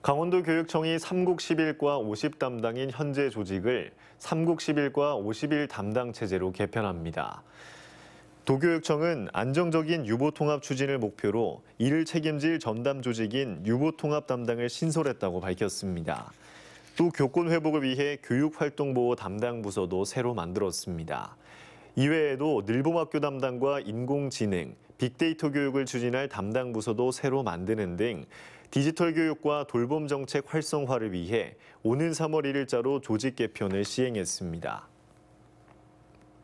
강원도 교육청이 3국 11과 50 담당인 현재 조직을 3국 11과 51 담당 체제로 개편합니다. 도교육청은 안정적인 유보통합 추진을 목표로 이를 책임질 전담 조직인 유보통합 담당을 신설했다고 밝혔습니다. 또 교권 회복을 위해 교육활동보호 담당 부서도 새로 만들었습니다. 이외에도 늘봄학교 담당과 인공지능, 빅데이터 교육을 추진할 담당 부서도 새로 만드는 등 디지털 교육과 돌봄 정책 활성화를 위해 오는 3월 1일자로 조직 개편을 시행했습니다.